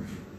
Amen.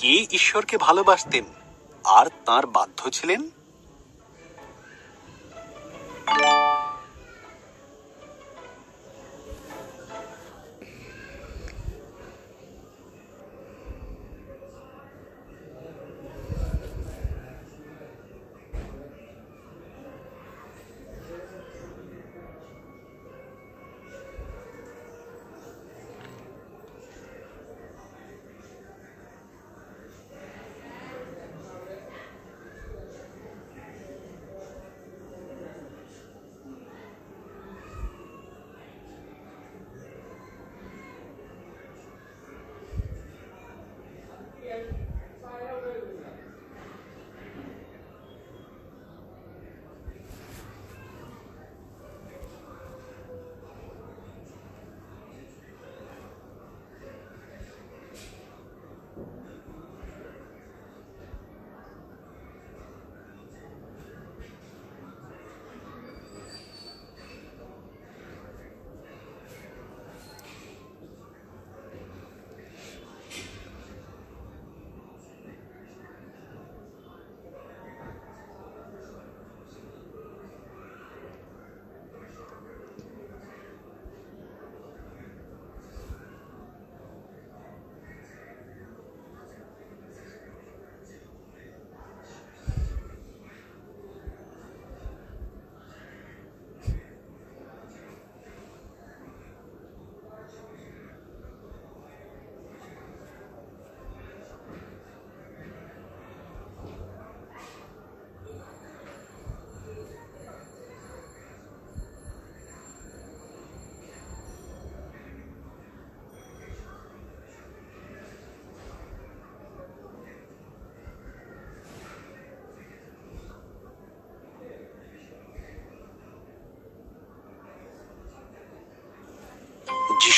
কে ঈশ্বরকে ভালোবাসতেন? আর তার বাধ্য ছিলেন?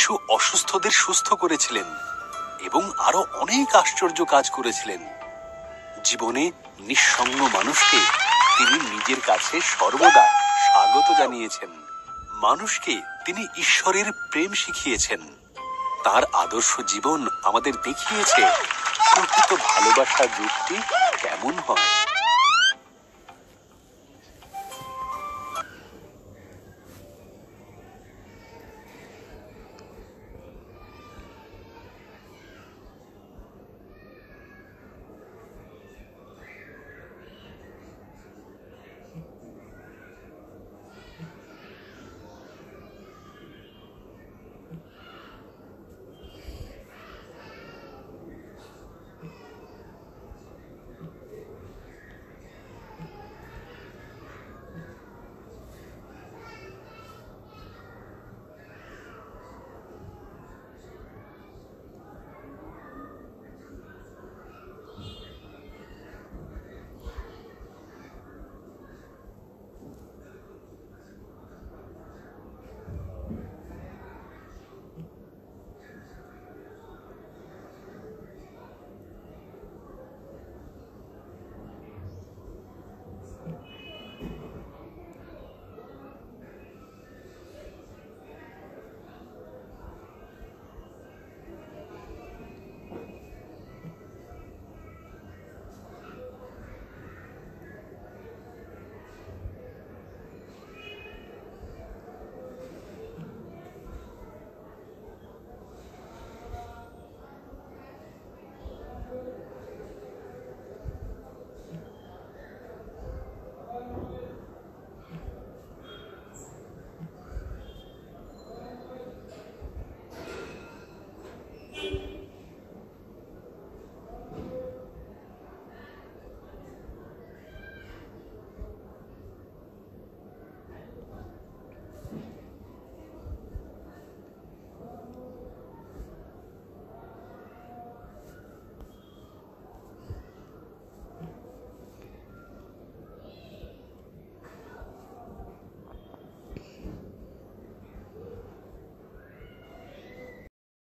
যিশু অসুস্থদের সুস্থ করেছিলেন এবং আরও অনেক আশ্চর্য কাজ করেছিলেন। জীবনে নিঃসঙ্গ মানুষকে তিনি নিজের কাছে সর্বদা স্বাগত জানিয়েছেন। মানুষকে তিনি ঈশ্বরের প্রেম শিখিয়েছেন। তার আদর্শ জীবন আমাদের দেখিয়েছে প্রকৃত ভালোবাসার রূপটি কেমন হয়।